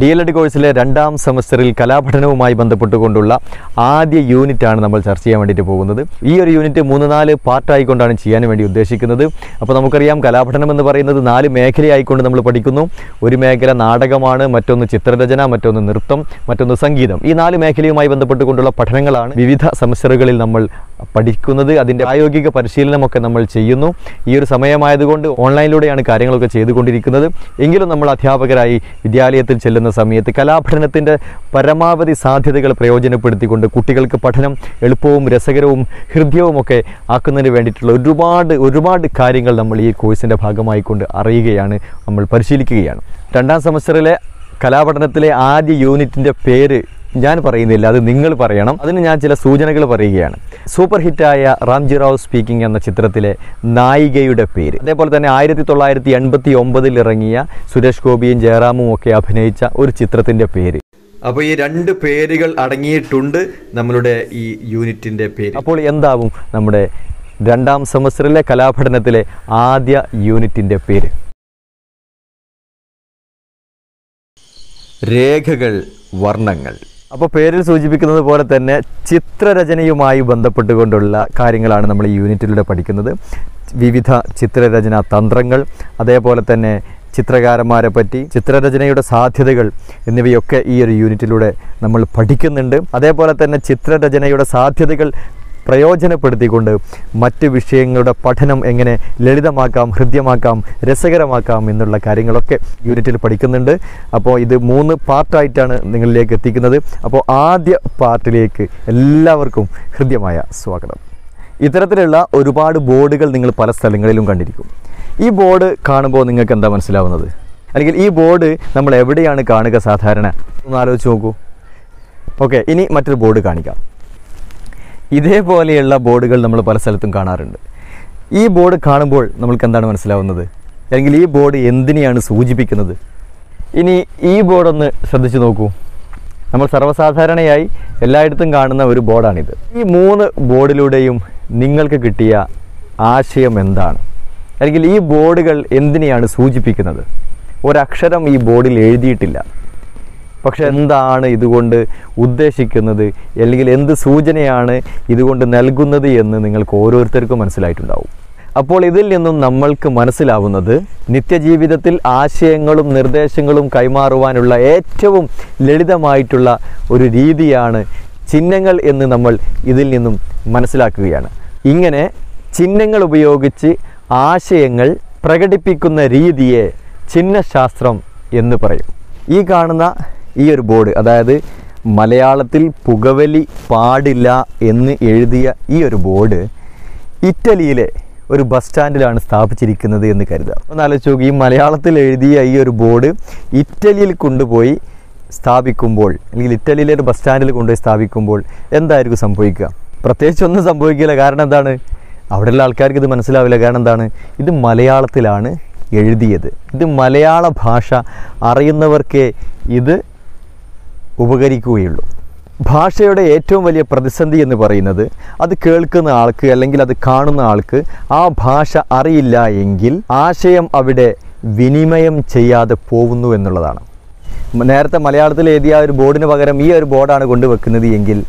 D L Ed കോഴ്സിലെ രണ്ടാം സെമസ്റ്ററിൽ കലാപഠനവുമായി ബന്ധപ്പെട്ടുകൊണ്ടുള്ള ആദ്യ യൂണിറ്റാണ് നമ്മൾ ചർച്ച ചെയ്യാൻ വേണ്ടിയിട്ട് പോകുന്നത്. ഈ ഒരു യൂണിറ്റ് മൂന്ന് നാല് പാർട്ടായിക്കൊണ്ടാണ് ചെയ്യാൻ വേണ്ടി ഉദ്ദേശിക്കുന്നത്. അപ്പോൾ നമുക്കറിയാം കലാപഠനം എന്ന് പറയുന്നത് നാല് മേഖലയായിക്കൊണ്ട് നമ്മൾ പഠിക്കുന്നു. ഒരു മേഖല നാടകമാണ് മറ്റൊന്ന് ചിത്രരചന മറ്റൊന്ന് നൃത്തം മറ്റൊന്ന് സംഗീതം. ഈ നാല് മേഖലയുമായി ബന്ധപ്പെട്ടുകൊണ്ടുള്ള പഠനങ്ങളാണ് വിവിധ സെമസ്റ്ററുകളിൽ നമ്മൾ പഠിക്കുന്നത്. അതിന്റെ പ്രായോഗിക പരിശീലനമൊക്കെ നമ്മൾ ചെയ്യുന്നു. ഈ ഒരു സമയമായതുകൊണ്ട് ഓൺലൈനിലൂടെയാണ് കാര്യങ്ങളൊക്കെ ചെയ്തുകൊണ്ടിരിക്കുന്നത്. എങ്കിലും നമ്മൾ അധ്യാപകരായി വിദ്യാലയത്തിൽ ചെല്ലുന്ന സമയത്ത് കലാപഠനത്തിന്റെ പരമാവധി സാധ്യതകൾ പ്രയോജനപ്പെടുത്തിക്കൊണ്ട് കുട്ടികൾക്ക് പഠനം എളുപ്പവും രസകരവും ഹൃദ്യവുമൊക്കെ ആക്കുന്നതിന് വേണ്ടിയിട്ടുള്ള ഒരുപാട് ഒരുപാട് കാര്യങ്ങൾ നമ്മൾ ഈ കോഴ്സിന്റെ ഭാഗമായിക്കൊണ്ട് അറിയുകയാണ് നമ്മൾ പരിശീലിക്കുകയാണ്. രണ്ടാം സെമസ്റ്ററിലെ കലാപഠനത്തിലെ ആദ്യ യൂണിറ്റിന്റെ പേര് ഞാൻ പറയുന്നില്ല അത് നിങ്ങൾ പറയണം. അതിന് ഞാൻ ചില സൂചനകൾ പറയുകയാണ്. സൂപ്പർ ഹിറ്റായ റാംജി റാവു സ്പീക്കിംഗ് എന്ന ചിത്രത്തിലെ നായികയുടെ പേര്. അതേപോലെ തന്നെ ആയിരത്തി തൊള്ളായിരത്തി എൺപത്തി ഒമ്പതിൽ ഇറങ്ങിയ സുരേഷ് ഗോപിയും ജയറാമും ഒക്കെ അഭിനയിച്ച ഒരു ചിത്രത്തിന്റെ പേര്. അപ്പോൾ ഈ രണ്ട് പേരുകൾ അടങ്ങിയിട്ടുണ്ട് നമ്മളുടെ ഈ യൂണിറ്റിന്റെ പേര്. അപ്പോൾ എന്താവും നമ്മുടെ രണ്ടാം സെമസ്റ്ററിലെ കലാപഠനത്തിലെ ആദ്യ യൂണിറ്റിന്റെ പേര്? രേഖകൾ വർണങ്ങൾ. അപ്പോൾ പേരിൽ സൂചിപ്പിക്കുന്നത് പോലെ തന്നെ ചിത്രരചനയുമായി ബന്ധപ്പെട്ടുകൊണ്ടുള്ള കാര്യങ്ങളാണ് നമ്മൾ ഈ യൂണിറ്റിലൂടെ പഠിക്കുന്നത്. വിവിധ ചിത്രരചനാ തന്ത്രങ്ങൾ അതേപോലെ തന്നെ ചിത്രകാരന്മാരെ പറ്റി ചിത്രരചനയുടെ സാധ്യതകൾ എന്നിവയൊക്കെ ഈ ഒരു യൂണിറ്റിലൂടെ നമ്മൾ പഠിക്കുന്നുണ്ട്. അതേപോലെ തന്നെ ചിത്രരചനയുടെ സാധ്യതകൾ പ്രയോജനപ്പെടുത്തിക്കൊണ്ട് മറ്റ് വിഷയങ്ങളുടെ പഠനം എങ്ങനെ ലളിതമാക്കാം ഹൃദ്യമാക്കാം രസകരമാക്കാം എന്നുള്ള കാര്യങ്ങളൊക്കെ യൂണിറ്റിൽ പഠിക്കുന്നുണ്ട്. അപ്പോൾ ഇത് മൂന്ന് പാർട്ടായിട്ടാണ് നിങ്ങളിലേക്ക് എത്തിക്കുന്നത്. അപ്പോൾ ആദ്യ പാർട്ടിലേക്ക് എല്ലാവർക്കും ഹൃദ്യമായ സ്വാഗതം. ഇത്തരത്തിലുള്ള ഒരുപാട് ബോർഡുകൾ നിങ്ങൾ പല സ്ഥലങ്ങളിലും കണ്ടിരിക്കും. ഈ ബോർഡ് കാണുമ്പോൾ നിങ്ങൾക്ക് എന്താ മനസ്സിലാവുന്നത്? അല്ലെങ്കിൽ ഈ ബോർഡ് നമ്മൾ എവിടെയാണ് കാണുക സാധാരണ? ഒന്ന് ആലോചിച്ച് നോക്കൂ. ഓക്കെ ഇനി മറ്റൊരു ബോർഡ് കാണിക്കാം. ഇതേപോലെയുള്ള ബോർഡുകൾ നമ്മൾ പല സ്ഥലത്തും കാണാറുണ്ട്. ഈ ബോർഡ് കാണുമ്പോൾ നമ്മൾക്ക് എന്താണ് മനസ്സിലാവുന്നത്? അല്ലെങ്കിൽ ഈ ബോർഡ് എന്തിനെയാണ് സൂചിപ്പിക്കുന്നത്? ഇനി ഈ ബോർഡൊന്ന് ശ്രദ്ധിച്ചു നോക്കൂ. നമ്മൾ സർവസാധാരണയായി എല്ലായിടത്തും കാണുന്ന ഒരു ബോർഡാണിത്. ഈ മൂന്ന് ബോർഡിലൂടെയും നിങ്ങൾക്ക് കിട്ടിയ ആശയം എന്താണ്? അല്ലെങ്കിൽ ഈ ബോർഡുകൾ എന്തിനെയാണ് സൂചിപ്പിക്കുന്നത്? ഒരക്ഷരം ഈ ബോർഡിൽ എഴുതിയിട്ടില്ല. പക്ഷെ എന്താണ് ഇതുകൊണ്ട് ഉദ്ദേശിക്കുന്നത്? അല്ലെങ്കിൽ എന്ത് സൂചനയാണ് ഇതുകൊണ്ട് നൽകുന്നത് എന്ന് നിങ്ങൾക്ക് ഓരോരുത്തർക്കും മനസ്സിലായിട്ടുണ്ടാവും. അപ്പോൾ ഇതിൽ നിന്നും നമ്മൾക്ക് മനസ്സിലാവുന്നത് നിത്യജീവിതത്തിൽ ആശയങ്ങളും നിർദ്ദേശങ്ങളും കൈമാറുവാനുള്ള ഏറ്റവും ലളിതമായിട്ടുള്ള ഒരു രീതിയാണ് ചിഹ്നങ്ങൾ എന്ന് നമ്മൾ ഇതിൽ നിന്നും മനസ്സിലാക്കുകയാണ്. ഇങ്ങനെ ചിഹ്നങ്ങൾ ഉപയോഗിച്ച് ആശയങ്ങൾ പ്രകടിപ്പിക്കുന്ന രീതിയെ ചിഹ്നശാസ്ത്രം എന്ന് പറയും. ഈ കാണുന്ന ഈ ഒരു ബോർഡ് അതായത് മലയാളത്തിൽ പുകവലി പാടില്ല എന്ന് എഴുതിയ ഈ ഒരു ബോർഡ് ഇറ്റലിയിലെ ഒരു ബസ് സ്റ്റാൻഡിലാണ് സ്ഥാപിച്ചിരിക്കുന്നത് എന്ന് കരുതാം. ഒന്ന് ആലോചിച്ച് നോക്കി ഈ മലയാളത്തിൽ എഴുതിയ ഈ ഒരു ബോർഡ് ഇറ്റലിയിൽ കൊണ്ടുപോയി സ്ഥാപിക്കുമ്പോൾ അല്ലെങ്കിൽ ഇറ്റലിയിലെ ഒരു ബസ് സ്റ്റാൻഡിൽ കൊണ്ടുപോയി സ്ഥാപിക്കുമ്പോൾ എന്തായിരിക്കും സംഭവിക്കുക? പ്രത്യേകിച്ച് ഒന്നും സംഭവിക്കില്ല. കാരണം എന്താണ്? അവിടെയുള്ള ആൾക്കാർക്ക് ഇത് മനസ്സിലാവില്ല. കാരണം എന്താണ്? ഇത് മലയാളത്തിലാണ് എഴുതിയത്. ഇത് മലയാള ഭാഷ അറിയുന്നവർക്കേ ഇത് ഉപകരിക്കുകയുള്ളൂ. ഭാഷയുടെ ഏറ്റവും വലിയ പ്രതിസന്ധി എന്ന് പറയുന്നത് അത് കേൾക്കുന്ന ആൾക്ക് അല്ലെങ്കിൽ അത് കാണുന്ന ആൾക്ക് ആ ഭാഷ അറിയില്ല എങ്കിൽ ആശയം അവിടെ വിനിമയം ചെയ്യാതെ പോകുന്നു എന്നുള്ളതാണ്. നേരത്തെ മലയാളത്തിൽ എഴുതിയ ഒരു ബോർഡിന് പകരം ഈ ഒരു ബോർഡാണ് കൊണ്ടുവെക്കുന്നത് എങ്കിൽ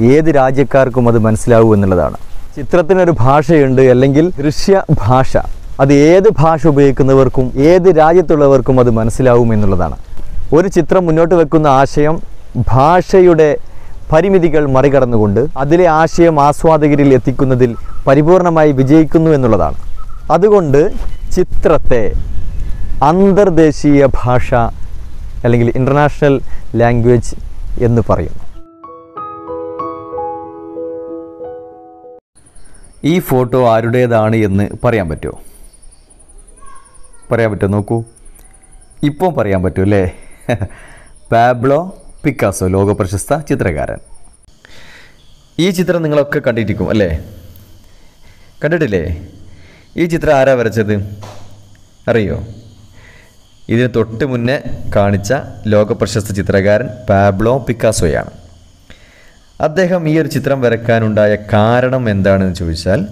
ഏത് രാജ്യക്കാർക്കും അത് മനസ്സിലാവൂ എന്നുള്ളതാണ്. ചിത്രത്തിനൊരു ഭാഷയുണ്ട് അല്ലെങ്കിൽ ദൃശ്യ ഭാഷ. അത് ഏത് ഭാഷ ഉപയോഗിക്കുന്നവർക്കും ഏത് രാജ്യത്തുള്ളവർക്കും അത് മനസ്സിലാവും എന്നുള്ളതാണ്. ഒരു ചിത്രം മുന്നോട്ട് വെക്കുന്ന ആശയം ഭാഷയുടെ പരിമിതികൾ മറികടന്നുകൊണ്ട് അതിലെ ആശയം ആസ്വാദകരിൽ എത്തിക്കുന്നതിൽ പരിപൂർണമായി വിജയിക്കുന്നു എന്നുള്ളതാണ്. അതുകൊണ്ട് ചിത്രത്തെ അന്തർദേശീയ ഭാഷ അല്ലെങ്കിൽ ഇന്റർനാഷണൽ ലാംഗ്വേജ് എന്ന് പറയും. ഈ ഫോട്ടോ ആരുടേതാണ് എന്ന് പറയാൻ പറ്റുമോ? പറയാൻ പറ്റുമോ? നോക്കൂ. ഇപ്പോൾ പറയാൻ പറ്റും അല്ലേ? പാബ്ലോ പിക്കാസോ ലോക പ്രശസ്ത ചിത്രകാരൻ. ഈ ചിത്രം നിങ്ങളൊക്കെ കണ്ടിരിക്കും അല്ലേ? കണ്ടിട്ടില്ലേ? ഈ ചിത്രം ആരാ വരച്ചത്? അറിയോ? ഇതിന് തൊട്ട് മുന്നേ കാണിച്ച ലോക പ്രശസ്ത ചിത്രകാരൻ പാബ്ലോ പിക്കാസോയാണ് അദ്ദേഹം ഈ ഒരു ചിത്രം വരയ്ക്കാനുണ്ടായ കാരണം എന്താണെന്ന് ചോദിച്ചാൽ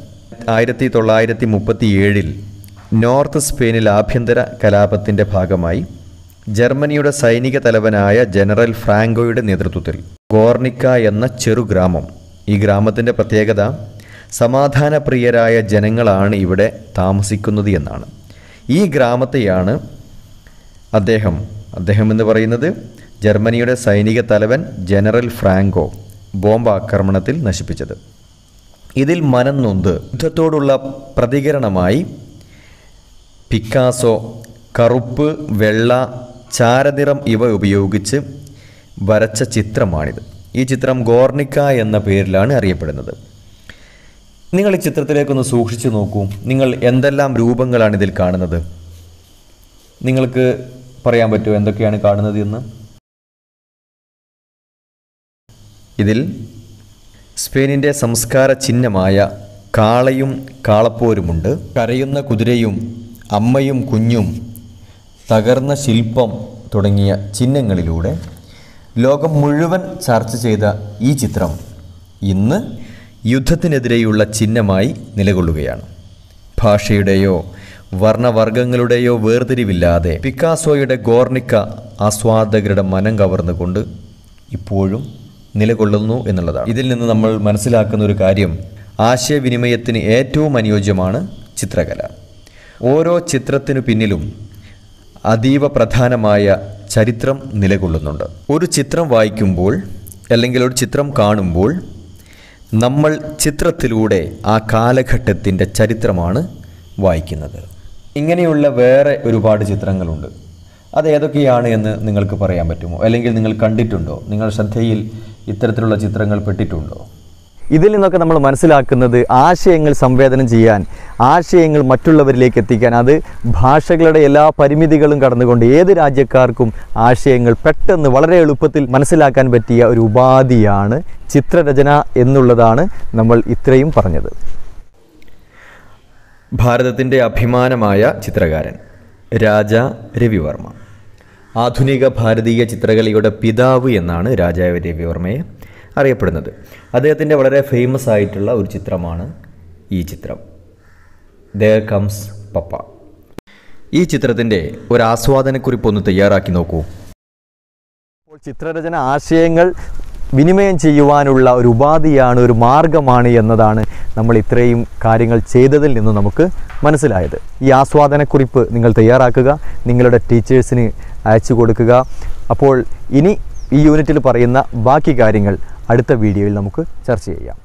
ആയിരത്തി തൊള്ളായിരത്തി മുപ്പത്തി ഏഴിൽ നോർത്ത് സ്പെയിനിൽ ആഭ്യന്തര കലാപത്തിന്റെ ഭാഗമായി ജർമ്മനിയുടെ സൈനിക തലവനായ ജനറൽ ഫ്രാങ്കോയുടെ നേതൃത്വത്തിൽ ഗോർണിക്ക എന്ന ചെറു ഗ്രാമം. ഈ ഗ്രാമത്തിന്റെ പ്രത്യേകത സമാധാനപ്രിയരായ ജനങ്ങളാണ് ഇവിടെ താമസിക്കുന്നത് എന്നാണ്. ഈ ഗ്രാമത്തെയാണ് അദ്ദേഹം അദ്ദേഹം എന്ന് പറയുന്നത് ജർമ്മനിയുടെ സൈനിക തലവൻ ജനറൽ ഫ്രാങ്കോ ബോംബ് ആക്രമണത്തിൽ നശിപ്പിച്ചത്. ഇതിൽ മനം നൊന്ത് യുദ്ധത്തോടുള്ള പ്രതികരണമായി പിക്കാസോ കറുപ്പ് വെള്ള ചാരനിറം ഇവ ഉപയോഗിച്ച് വരച്ച ചിത്രമാണിത്. ഈ ചിത്രം ഗോർണിക്ക എന്ന പേരിലാണ് അറിയപ്പെടുന്നത്. നിങ്ങൾ ഈ ചിത്രത്തിലേക്കൊന്ന് സൂക്ഷിച്ചു നോക്കൂ. നിങ്ങൾ എന്തെല്ലാം രൂപങ്ങളാണ് ഇതിൽ കാണുന്നത്? നിങ്ങൾക്ക് പറയാൻ പറ്റുമോ എന്തൊക്കെയാണ് കാണുന്നത് എന്ന്? ഇതിൽ സ്പെയിനിന്റെ സംസ്കാര ചിഹ്നമായ കാളയും കാളപ്പോരുമുണ്ട്. കരയുന്ന കുതിരയും അമ്മയും കുഞ്ഞും തകർന്ന ശില്പം തുടങ്ങിയ ചിഹ്നങ്ങളിലൂടെ ലോകം മുഴുവൻ ചർച്ച ചെയ്ത ഈ ചിത്രം ഇന്ന് യുദ്ധത്തിനെതിരെയുള്ള ചിഹ്നമായി നിലകൊള്ളുകയാണ്. ഭാഷയുടെയോ വർണവർഗങ്ങളുടെയോ വേർതിരിവില്ലാതെ പിക്കാസോയുടെ ഗോർണിക്ക ആസ്വാദകരുടെ മനം കവർന്നുകൊണ്ട് ഇപ്പോഴും നിലകൊള്ളുന്നു എന്നുള്ളതാണ്. ഇതിൽ നിന്ന് നമ്മൾ മനസ്സിലാക്കുന്ന ഒരു കാര്യം ആശയവിനിമയത്തിന് ഏറ്റവും അനുയോജ്യമാണ് ചിത്രകല. ഓരോ ചിത്രത്തിനു പിന്നിലും അതീവ പ്രധാനമായ ചരിത്രം നിലകൊള്ളുന്നുണ്ട്. ഒരു ചിത്രം വായിക്കുമ്പോൾ അല്ലെങ്കിൽ ഒരു ചിത്രം കാണുമ്പോൾ നമ്മൾ ചിത്രത്തിലൂടെ ആ കാലഘട്ടത്തിന്റെ ചരിത്രമാണ് വായിക്കുന്നത്. ഇങ്ങനെയുള്ള വേറെ ഒരുപാട് ചിത്രങ്ങളുണ്ട്. അത് ഏതൊക്കെയാണ് എന്ന് നിങ്ങൾക്ക് പറയാൻ പറ്റുമോ? അല്ലെങ്കിൽ നിങ്ങൾ കണ്ടിട്ടുണ്ടോ? നിങ്ങൾ ശ്രദ്ധയിൽ ഇത്തരത്തിലുള്ള ചിത്രങ്ങൾ പെട്ടിട്ടുണ്ടോ? ഇതിൽ നിന്നൊക്കെ നമ്മൾ മനസ്സിലാക്കുന്നത് ആശയങ്ങൾ സംവേദനം ചെയ്യാൻ ആശയങ്ങൾ മറ്റുള്ളവരിലേക്ക് എത്തിക്കാൻ അത് ഭാഷകളുടെ എല്ലാ പരിമിതികളും കടന്നുകൊണ്ട് ഏത് രാജ്യക്കാർക്കും ആശയങ്ങൾ പെട്ടെന്ന് വളരെ എളുപ്പത്തിൽ മനസ്സിലാക്കാൻ പറ്റിയ ഒരു ഉപാധിയാണ് ചിത്രരചന എന്നുള്ളതാണ് നമ്മൾ ഇത്രയും പറഞ്ഞത്. ഭാരതത്തിന്റെ അഭിമാനമായ ചിത്രകാരൻ രാജ രവിവർമ്മ. ആധുനിക ഭാരതീയ ചിത്രകലയുടെ പിതാവ് എന്നാണ് രാജാവ് രവിവർമ്മയെ. അറിയപ്പെടുന്നത്. അദ്ദേഹത്തിന്റെ വളരെ ഫേമസ് ആയിട്ടുള്ള ഒരു ചിത്രമാണ് ഈ ചിത്രം. ദർ കംസ് പപ്പ ഈ ചിത്രത്തിന്റെ ഒരു ആസ്വാദനക്കുറിപ്പ് ഒന്ന് തയ്യാറാക്കി നോക്കൂ. അപ്പോൾ ചിത്രരചന ആശയങ്ങൾ വിനിമയം ചെയ്യുവാനുള്ള ഒരു ഉപാധിയാണ് ഒരു മാർഗമാണ് എന്നതാണ് നമ്മൾ ഇത്രയും കാര്യങ്ങൾ ചെയ്തതിൽ നിന്ന് നമുക്ക് മനസ്സിലായത്. ഈ ആസ്വാദനക്കുറിപ്പ് നിങ്ങൾ തയ്യാറാക്കുക നിങ്ങളുടെ ടീച്ചേഴ്സിന് അയച്ചു കൊടുക്കുക. അപ്പോൾ ഇനി ഈ യൂണിറ്റിൽ പറയുന്ന ബാക്കി കാര്യങ്ങൾ അടുത്ത വീഡിയോയിൽ നമുക്ക് ചർച്ച ചെയ്യാം.